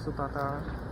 Isso, Tatá.